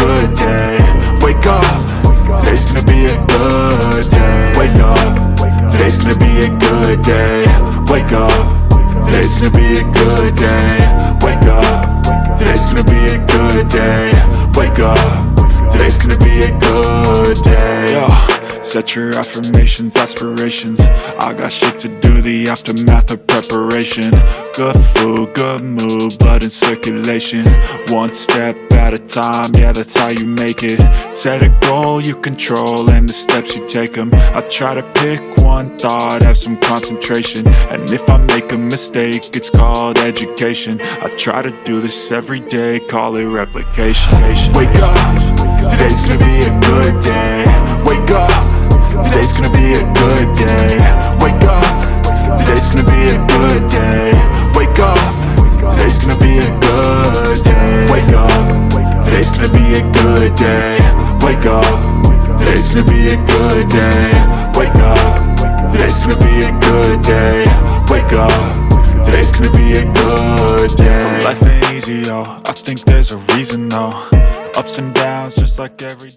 good day Wake up, today's gonna be a good day. Wake up, today's gonna be a good day. Wake up, today's gonna be a good day. Wake up, today's gonna be a good day. Wake up, today's gonna be a good day. Yo, set your affirmations, aspirations. I got shit to do, the aftermath of preparation Good food, good mood, blood in circulation. One step at a time, yeah that's how you make it. Set a goal you control and the steps you take them I try to pick one thought, have some concentration. And if I make a mistake, it's called education. I try to do this every day, call it replication. Wake up, day. Wake up, today's gonna be a good day. Wake up, today's gonna be a good day. Wake up, today's gonna be a good day. So life ain't easy, yo. I think there's a reason, though. Ups and downs, just like every